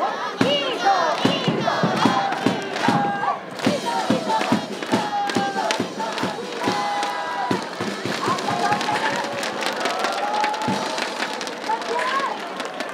어?